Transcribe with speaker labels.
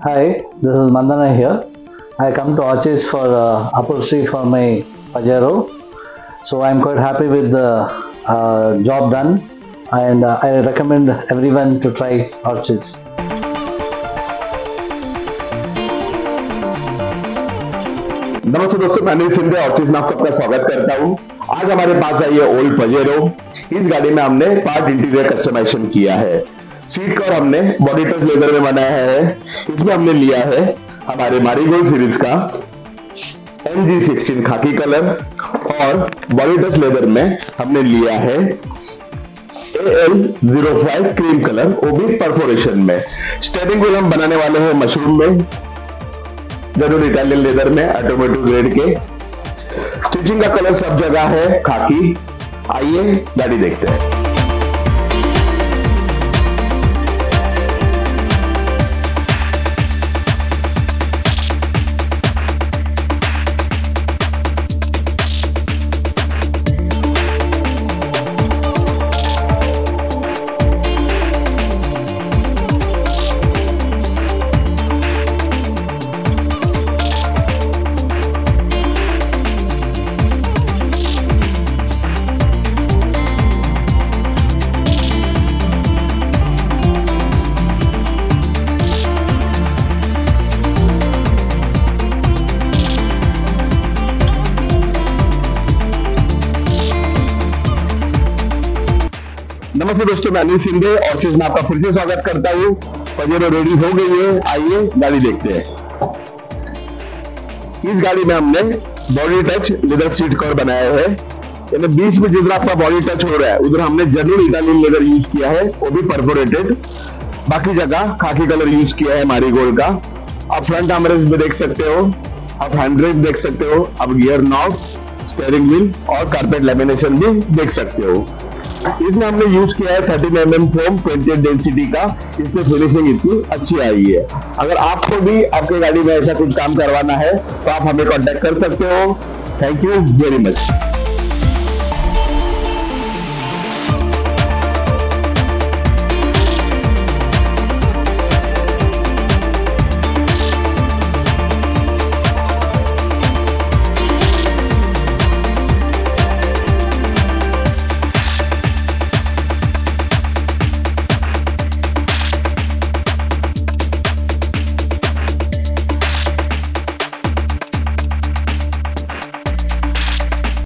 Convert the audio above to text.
Speaker 1: Hi, this is Mandana here. I come to Archie's for uh, upholstery for my Pajero. So I'm quite happy with the uh, job done and uh, I recommend everyone to try Archie's.
Speaker 2: नमस्ते दोस्तों मैं Anil Shinde office में आपका स्वागत करता हूँ आज हमारे पास आई है ओल्ड पजेरो इस गाड़ी में हमने पार्ट इंटीरियर कस्टमाइजेशन किया है सीट कवर हमने बॉडी टच लेदर में बनाया है। इसमें हमने लिया है हमारे मारीगोल्ड सीरीज़ का एम जी सिक्सटीन खाकी कलर और बॉडी टच लेदर में हमने लिया है L zero five cream colour वो भी परफोरेशन में। स्टेरिंग व्हील हम बनाने वाले हैं मशरूम में ज़रूर इटालियन लेदर में ऑटोमेटिक ग्रेड के। स्टिचिंग का कलर सब जगह है खाकी। आइए, गाड़ी देखते हैं। नमस्ते दोस्तों, मैं अनिल सिंधे और चीज़ में आपका फिर से स्वागत करता हूँ। पजेरो रेडी हो गई है। आइए, गाड़ी देखते हैं। इस गाड़ी में हमने body touch leather seat cover बनाया है। यानी बीच में जिधर आपका बॉडी टच हो रहा है, उधर हमने ज़रूर इटालियन लेदर यूज़ किया है, वो भी परफोरेटेड बाकी जगह खाकी कलर यूज़ किया है मारी गोल्ड का। आप फ्रंट आमरेस में देख सकते हो, आप हैंड देख सकते हो, आप गियर नॉब स्टेयरिंग व्हील और कारपेट लेमिनेशन भी देख सकते हो। इसमें हमने यूज़ किया है 13 M M foam twenty density का। इसमें फिनिशिंग इतनी अच्छी आई है। अगर आपको भी आपके गाड़ी में ऐसा कुछ काम करवाना है तो आप हमें कॉन्टेक्ट कर सकते हो। Thank you very much